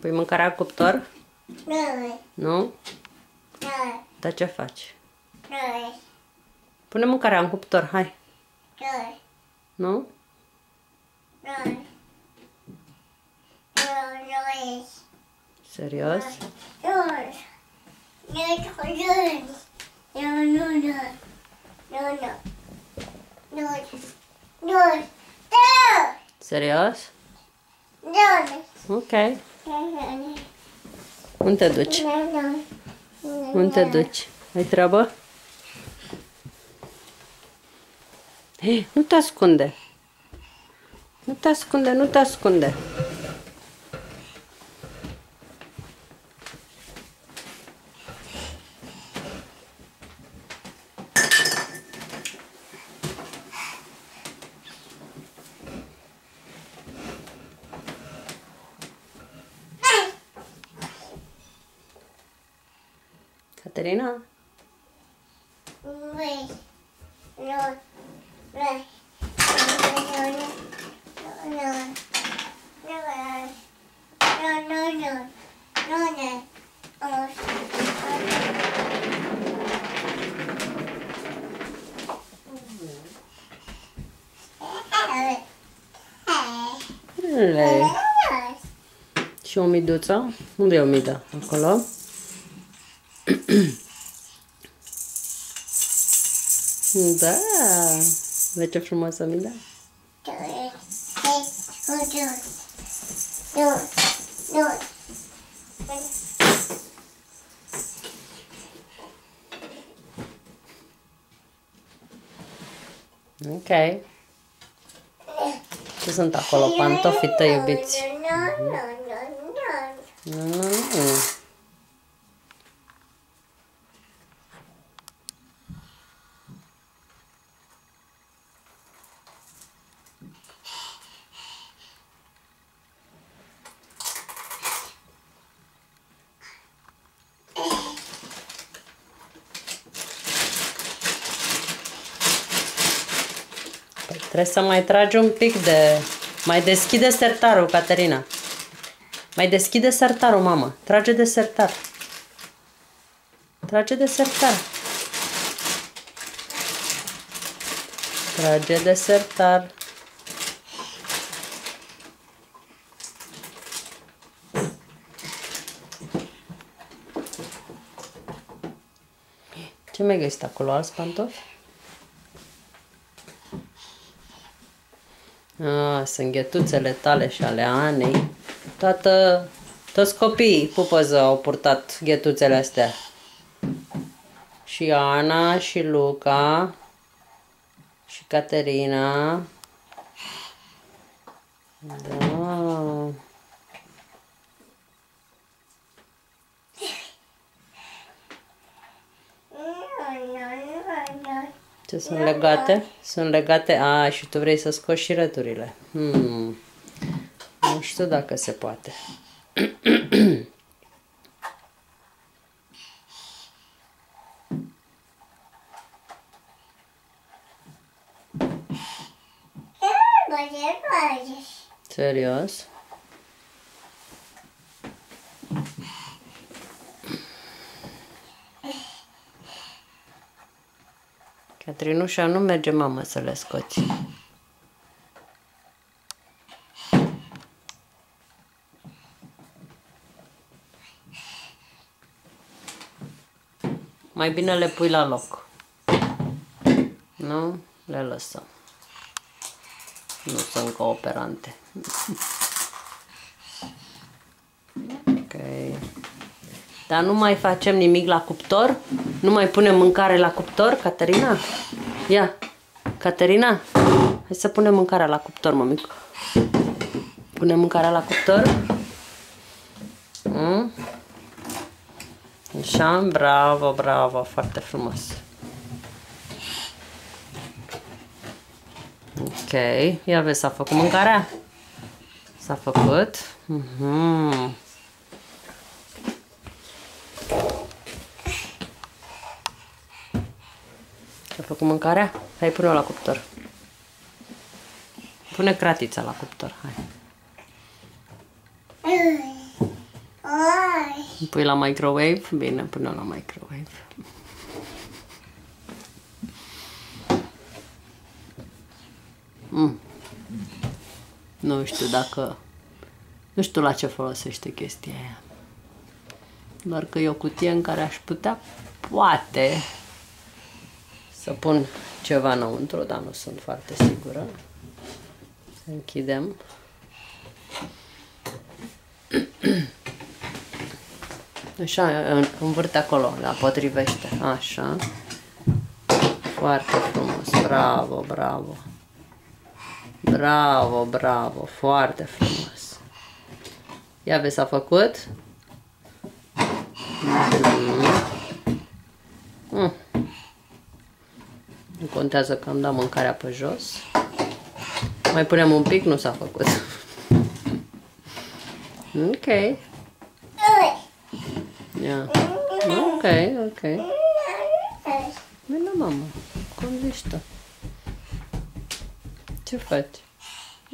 Păi cu cuptor? Nu. Nu? Nu. Dar ce faci? Nu. Pune mâncarea în cuptor, hai. Nu. Nu? Nu. Serios? Nu. Nu, nu, nu. Nu, nu. Nu. não Serios? Não. Ok. Nu, nu. Unde te duci? Unde te duci? Ai treabă? Hei, nu te ascunde. Nu te ascunde, nu te ascunde. Caterina? Vrei. Nu. Vrei. Și o miduță? Unde e o midă? Acolo? da, de ce frumoasă mi da. Ok. Ce sunt acolo? Pantofii tăi iubiți. Nu, nu, nu. Trebuie să mai tragi un pic de... Mai deschide sertarul, Caterina. Mai deschide sertarul, mamă. Trage de sertar. Trage de sertar. Trage de sertar. Ce mai găsit acolo? Alți pantofi? A, sunt ghetuțele tale și ale Anei. Toată, toți copiii pupăză au purtat ghetuțele astea. Și Ana, și Luca, și Caterina. Da. Ce sunt legate? Sunt legate? A, și tu vrei să scoți și răturile. Hmm. Nu știu dacă se poate. Serios? Catrinușa, nu merge mamă să le scoți. Mai bine le pui la loc. Nu? Le lăsăm. Nu sunt cooperante. ok. Dar nu mai facem nimic la cuptor? Nu mai punem mâncare la cuptor, Caterina? Ia, Caterina, hai să punem mâncarea la cuptor, mămic. Punem mâncarea la cuptor? Mm? Așa, bravo, bravo, foarte frumos. Ok, ia vezi, s-a făcut mâncarea? S-a făcut? Mhm. S-a făcut mâncarea? Hai, pune-o la cuptor. Pune cratița la cuptor, hai. Oi. Pui la microwave? Bine, până la microwave. Mm. Nu știu dacă... Nu știu la ce folosește chestia aia. Doar că e o cutie în care aș putea, poate, să pun ceva înăuntru, dar nu sunt foarte sigură. Să închidem. Așa, în- învârte acolo, la potrivește. Așa. Foarte frumos. Bravo, bravo. Bravo, bravo. Foarte frumos. Ia vezi, s-a făcut? Mm. Nu contează că am dat mâncarea pe jos. Mai punem un pic, nu s-a făcut. ok. Oi. Yeah. Ok, ok. Bine, mama. Cum zici tu? Ce faci?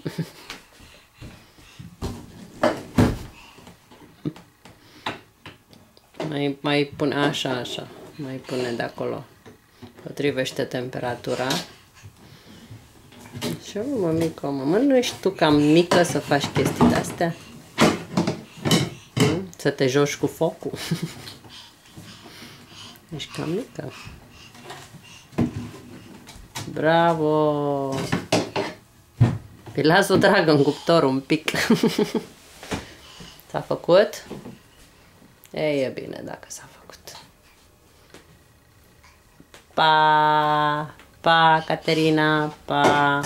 mai, mai pune așa, așa. Mai pune de acolo. Potrivește temperatura. Și mă, mică, mă, nu ești tu cam mică să faci chestii de-astea? Mm? Să te joci cu focul? Ești cam mică. Bravo! Păi las-o, dragă, în cuptor un pic. S-a făcut? Ei, e bine dacă s-a făcut. Pa! Pa, Caterina! Pa!